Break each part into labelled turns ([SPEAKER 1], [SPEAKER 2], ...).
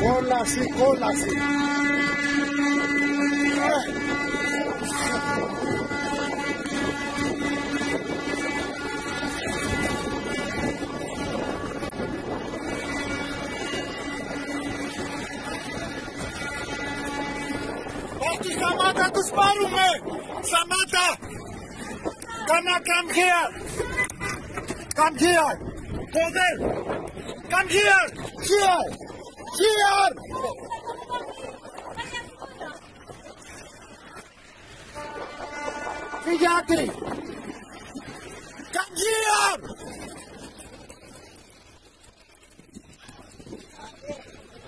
[SPEAKER 1] κόλαση, κόλαση. Όχι, σταμάτα, τους πάρουμε! Σταμάτα! Come, come here! Come here! Go there! Come here! Here! Here! Φύγε άκρη! Come here!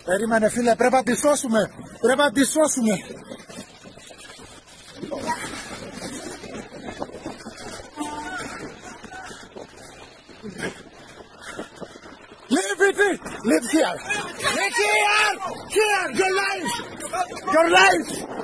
[SPEAKER 1] Περίμενε φίλε, πρέπει να τη σώσουμε. Πρέπει να τη σώσουμε. Leave here! Live here! Here! Your life! Your life!